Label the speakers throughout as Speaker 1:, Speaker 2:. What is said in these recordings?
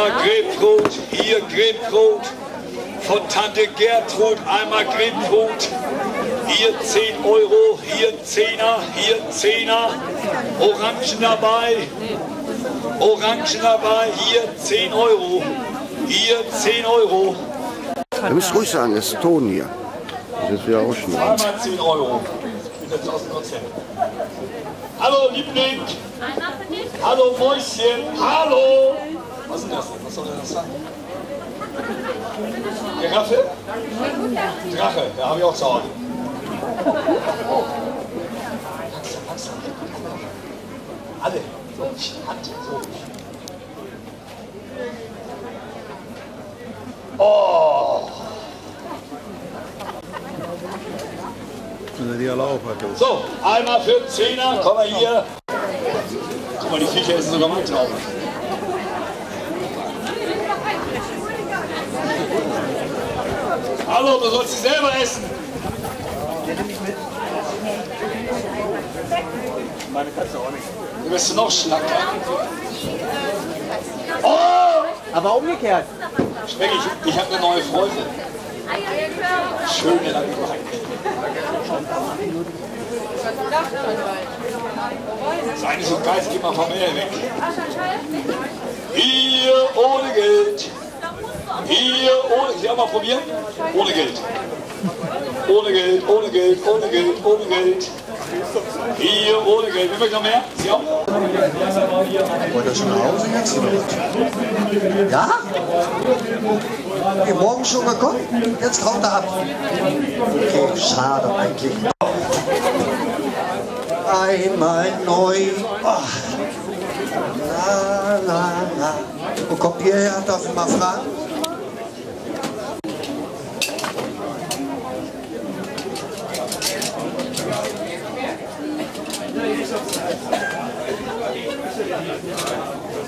Speaker 1: Einmal Grapefruit, hier Grapefruit. Von Tante Gertrud einmal Grapefruit. Hier 10 Euro, hier ein Zehner, hier ein Zehner. Orangen dabei. Orangen dabei, hier 10 Euro. Hier 10 Euro.
Speaker 2: Du musst ruhig sagen, es ist Ton hier. Das ist wieder ausschneiden.
Speaker 1: Zweimal 10 Euro. Hallo Liebling. Hallo Mäuschen. Hallo. Das? Was soll das sein? Giraffe? Drache, ja, habe ich auch zu Hause. Langsam, langsam. Alle. So, Hand. So. Oh. So, einmal für einen Zehner, komm mal hier. Guck mal, die Viecher essen sogar mein Hallo, du sollst sie selber essen. Meine Katze auch nicht. Du bist noch schlacker. Oh!
Speaker 3: Aber umgekehrt.
Speaker 1: Speck, ich, ich habe eine neue Freundin. Schöne. Sei nicht so geil, geh mal vom Meer weg. Hier ohne Geld. Hier auch mal probieren? Ohne Geld. Ohne Geld, ohne Geld, ohne Geld, ohne Geld. Hier ohne Geld. Wer möchte noch mehr? Sie auch?
Speaker 2: Wollt ihr schon nach Hause jetzt oder was? Ja? Ihr morgen schon gekommen? Jetzt haut er ab. Okay, schade eigentlich. Einmal neu. Ach. La, la, la. Wo kommt ihr her? Darf ich mal fragen?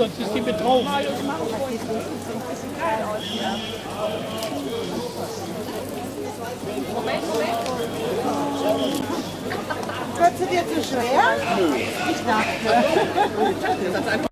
Speaker 3: Sonst ist die betroffen.
Speaker 4: Wird sie dir zu schwer? Nö. Ich dachte.